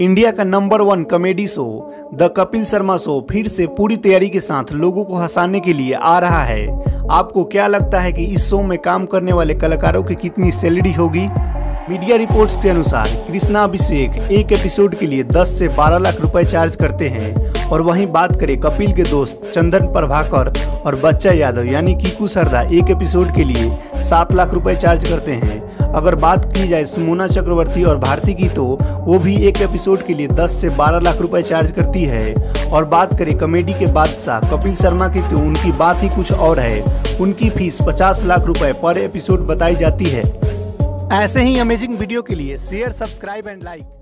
India का number one comedy show, the Kapil Sharma show फिर से पूरी तैयारी के साथ लोगों को हंसाने के लिए आ रहा है। आपको क्या लगता है कि इस शो में काम करने वाले कलाकारों की कितनी सैलरी होगी? मीडिया रिपोर्ट्स के अनुसार कृष्णा अभिषेक एक एपिसोड के लिए 10 से 12 लाख रुपए चार्ज करते हैं। और वहीं बात करें कपिल के दोस्त चंदन प्रभाकर और बच्चा यादव, यानी कीकू सरदा, एक एपिसोड के लिए सात लाख रुपए चार्ज करते हैं। अगर बात की जाए सुमोना चक्रवर्ती और भारती की तो वो भी एक एपिसोड के लिए 10 से 12 लाख रुपए चार्ज करती है। और बात करें कॉमेडी के बादशाह कपिल शर्मा की तो उनकी बात ही कुछ और है। उनकी फ़ीस 50 लाख रुपए पर एपिसोड बताई जाती है। ऐसे ही अमेजिंग वीडियो के लिए शेयर सब्सक्राइब एंड लाइक